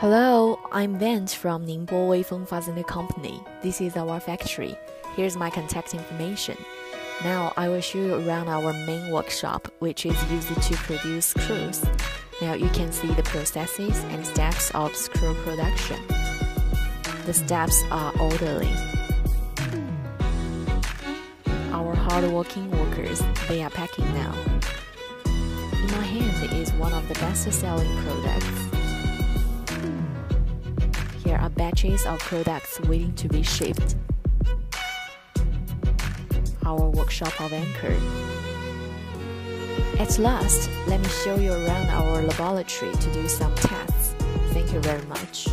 Hello, I'm Vance from Ningbo Weifeng Fastener Company. This is our factory. Here's my contact information. Now I will show you around our main workshop, which is used to produce screws. Now you can see the processes and steps of screw production. The steps are orderly. Our hardworking workers, they are packing now. In my hand is one of the best-selling products. Here are batches of products waiting to be shipped. Our workshop of Anchor. At last, let me show you around our laboratory to do some tests. Thank you very much.